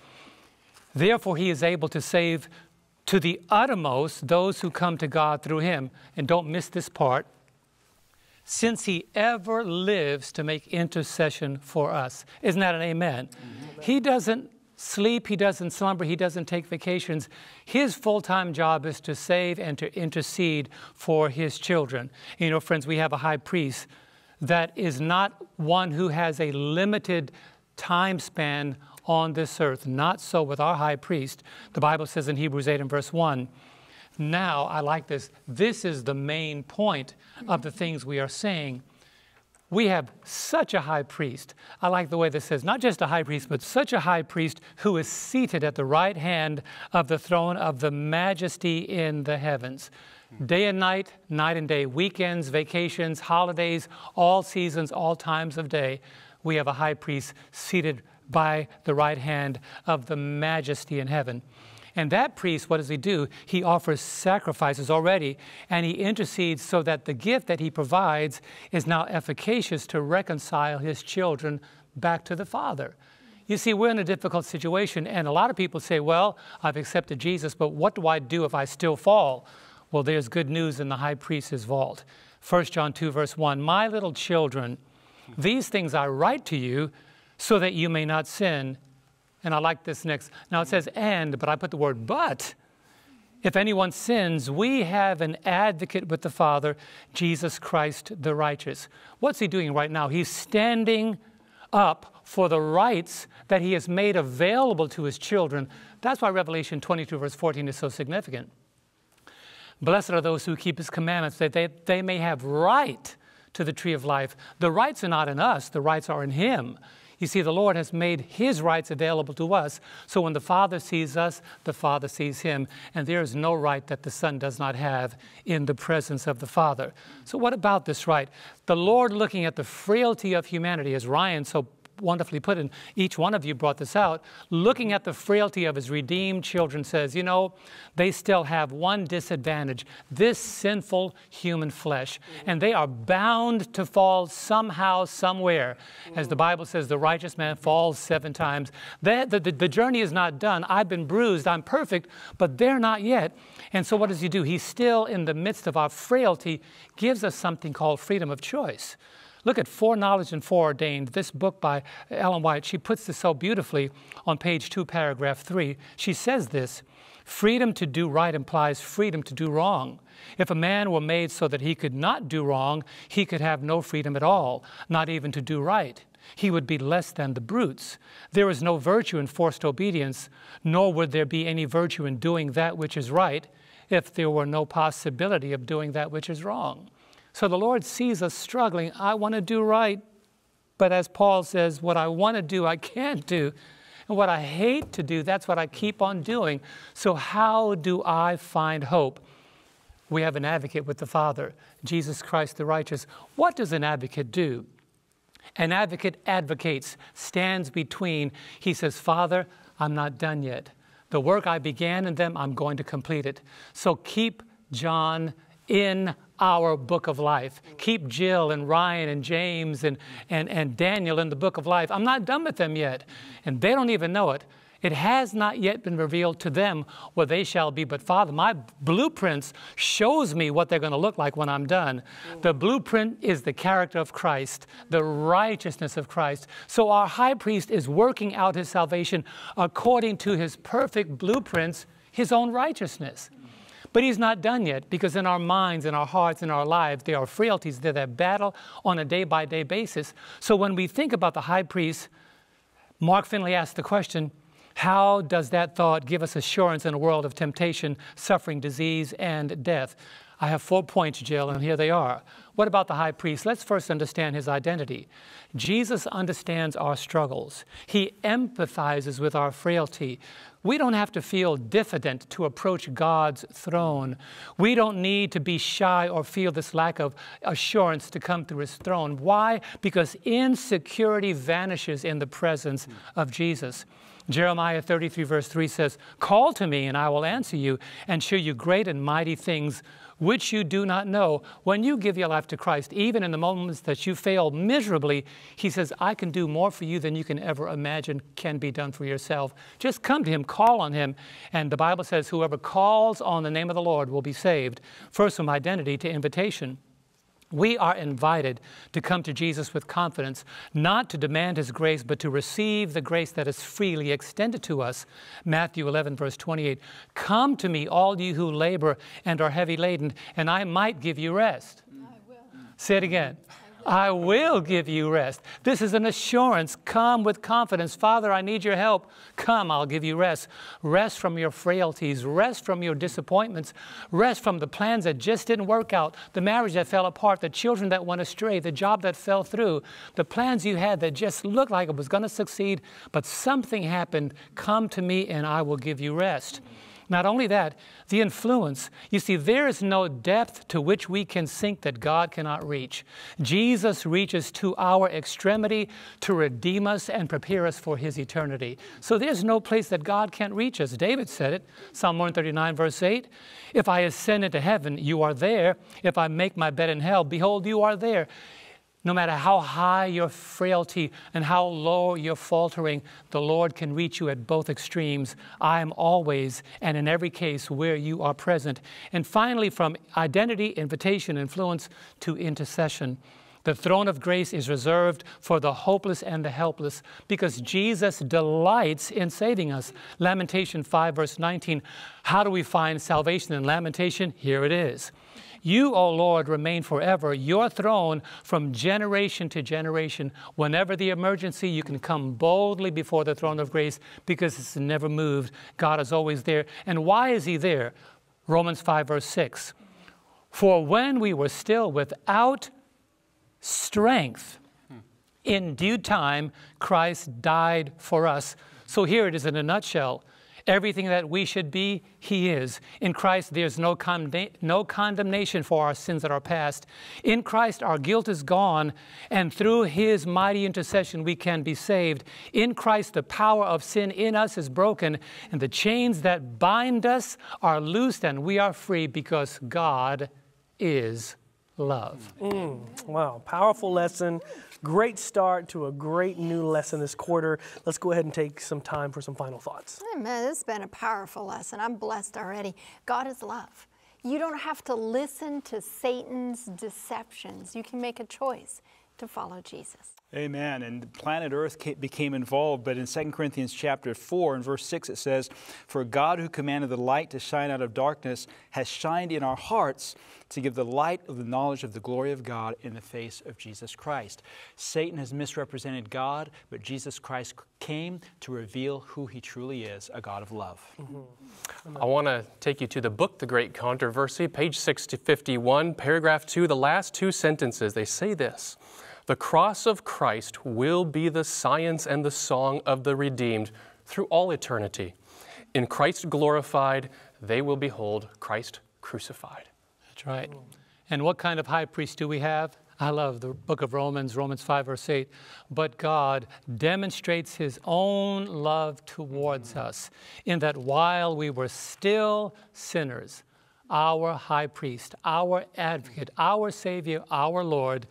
Therefore, he is able to save to the uttermost those who come to God through him. And don't miss this part. Since he ever lives to make intercession for us. Isn't that an amen? Mm-hmm. He doesn't sleep, he doesn't slumber, he doesn't take vacations. His full time job is to save and to intercede for his children. You know, friends, we have a high priest that is not one who has a limited time span on this earth. Not so with our high priest. The Bible says in Hebrews 8 and verse 1 now, I like this. This is the main point of the things we are saying. We have such a high priest. I like the way this says, not just a high priest, but such a high priest who is seated at the right hand of the throne of the majesty in the heavens. Day and night, night and day, weekends, vacations, holidays, all seasons, all times of day, we have a high priest seated by the right hand of the majesty in heaven. And that priest, what does he do? He offers sacrifices already, and he intercedes so that the gift that he provides is now efficacious to reconcile his children back to the Father. You see, we're in a difficult situation, and a lot of people say, Well, I've accepted Jesus, but what do I do if I still fall? Well, there's good news in the high priest's vault. 1 John 2, verse 1 My little children, these things I write to you so that you may not sin. And I like this next. Now it says and, but I put the word but. If anyone sins, we have an advocate with the Father, Jesus Christ the righteous. What's he doing right now? He's standing up for the rights that he has made available to his children. That's why Revelation 22, verse 14 is so significant. Blessed are those who keep his commandments, that they, they may have right to the tree of life. The rights are not in us, the rights are in him. You see, the Lord has made His rights available to us. So when the Father sees us, the Father sees Him. And there is no right that the Son does not have in the presence of the Father. So, what about this right? The Lord, looking at the frailty of humanity, as Ryan so wonderfully put, and each one of you brought this out. Looking at the frailty of his redeemed children says, you know, they still have one disadvantage this sinful human flesh. And they are bound to fall somehow, somewhere. As the Bible says, the righteous man falls seven times. the, the, the journey is not done. I've been bruised. I'm perfect, but they're not yet. And so, what does he do? He still, in the midst of our frailty, gives us something called freedom of choice. Look at Foreknowledge and Foreordained, this book by Ellen White. She puts this so beautifully on page two, paragraph three. She says this Freedom to do right implies freedom to do wrong. If a man were made so that he could not do wrong, he could have no freedom at all, not even to do right. He would be less than the brutes. There is no virtue in forced obedience, nor would there be any virtue in doing that which is right if there were no possibility of doing that which is wrong. So the Lord sees us struggling. I want to do right, but as Paul says, what I want to do, I can't do. And what I hate to do, that's what I keep on doing. So, how do I find hope? We have an advocate with the Father, Jesus Christ the righteous. What does an advocate do? An advocate advocates, stands between. He says, Father, I'm not done yet. The work I began in them, I'm going to complete it. So keep John in our book of life. Keep Jill and Ryan and James and, and, and Daniel in the book of life. I'm not done with them yet. And they don't even know it. It has not yet been revealed to them what they shall be. But Father, my blueprints shows me what they're going to look like when I'm done. The blueprint is the character of Christ, the righteousness of Christ. So our high priest is working out his salvation according to his perfect blueprints, his own righteousness. But he's not done yet because in our minds, in our hearts, in our lives, there are frailties that, that battle on a day by day basis. So when we think about the high priest, Mark Finley asked the question how does that thought give us assurance in a world of temptation, suffering, disease, and death? I have four points, Jill, and here they are. What about the high priest? Let's first understand his identity. Jesus understands our struggles, he empathizes with our frailty. We don't have to feel diffident to approach God's throne. We don't need to be shy or feel this lack of assurance to come through his throne. Why? Because insecurity vanishes in the presence of Jesus. Jeremiah 33, verse 3 says, Call to me, and I will answer you, and show you great and mighty things which you do not know. When you give your life to Christ, even in the moments that you fail miserably, He says, I can do more for you than you can ever imagine can be done for yourself. Just come to Him, call on Him. And the Bible says, Whoever calls on the name of the Lord will be saved. First, from identity to invitation. We are invited to come to Jesus with confidence, not to demand his grace, but to receive the grace that is freely extended to us. Matthew 11, verse 28 Come to me, all you who labor and are heavy laden, and I might give you rest. Say it again. I will give you rest. This is an assurance. Come with confidence. Father, I need your help. Come, I'll give you rest. Rest from your frailties, rest from your disappointments, rest from the plans that just didn't work out, the marriage that fell apart, the children that went astray, the job that fell through, the plans you had that just looked like it was going to succeed, but something happened. Come to me and I will give you rest. Not only that, the influence. You see, there is no depth to which we can sink that God cannot reach. Jesus reaches to our extremity to redeem us and prepare us for his eternity. So there's no place that God can't reach us. David said it, Psalm 139, verse 8 If I ascend into heaven, you are there. If I make my bed in hell, behold, you are there. No matter how high your frailty and how low your faltering, the Lord can reach you at both extremes. I am always and in every case where you are present. And finally, from identity, invitation, influence to intercession. The throne of grace is reserved for the hopeless and the helpless because Jesus delights in saving us. Lamentation 5, verse 19. How do we find salvation in Lamentation? Here it is. You, O Lord, remain forever, your throne from generation to generation. Whenever the emergency, you can come boldly before the throne of grace because it's never moved. God is always there. And why is He there? Romans 5, verse 6. For when we were still without strength, in due time, Christ died for us. So here it is in a nutshell. Everything that we should be, He is. In Christ, there's no, no condemnation for our sins that are past. In Christ, our guilt is gone, and through His mighty intercession, we can be saved. In Christ, the power of sin in us is broken, and the chains that bind us are loosed, and we are free because God is love. Mm, wow, powerful lesson. Great start to a great new lesson this quarter. Let's go ahead and take some time for some final thoughts. Amen. This has been a powerful lesson. I'm blessed already. God is love. You don't have to listen to Satan's deceptions. You can make a choice to follow Jesus. Amen. And planet Earth became involved, but in 2 Corinthians chapter 4 and verse 6 it says, For God who commanded the light to shine out of darkness has shined in our hearts to give the light of the knowledge of the glory of God in the face of Jesus Christ. Satan has misrepresented God, but Jesus Christ came to reveal who he truly is, a God of love. Mm-hmm. I want to take you to the book, The Great Controversy, page 651, paragraph 2, the last two sentences. They say this. The cross of Christ will be the science and the song of the redeemed through all eternity. In Christ glorified, they will behold Christ crucified. That's right. And what kind of high priest do we have? I love the book of Romans, Romans 5, verse 8. But God demonstrates his own love towards us in that while we were still sinners, our high priest, our advocate, our Savior, our Lord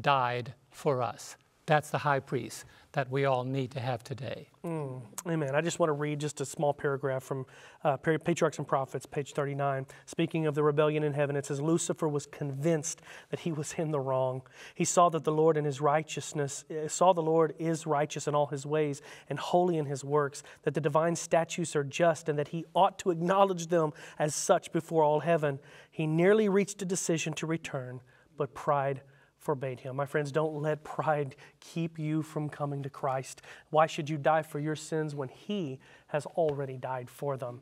died for us. That's the high priest that we all need to have today. Mm, amen. I just want to read just a small paragraph from uh, Patriarchs and Prophets, page 39. Speaking of the rebellion in heaven, it says Lucifer was convinced that he was in the wrong. He saw that the Lord in his righteousness, uh, saw the Lord is righteous in all his ways and holy in his works, that the divine statutes are just and that he ought to acknowledge them as such before all heaven. He nearly reached a decision to return, but pride forbade him. My friends, don't let pride keep you from coming to Christ. Why should you die for your sins when He has already died for them?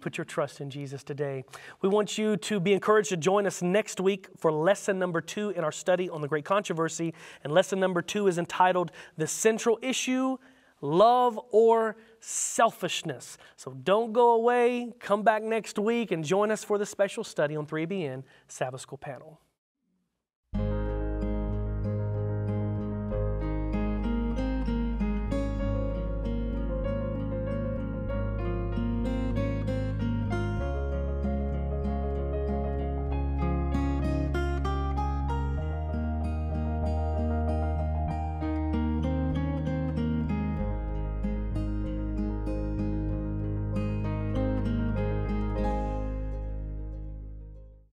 Put your trust in Jesus today. We want you to be encouraged to join us next week for lesson number two in our study on the great controversy. And lesson number two is entitled The Central Issue Love or Selfishness. So don't go away. Come back next week and join us for the special study on 3ABN Sabbath School panel.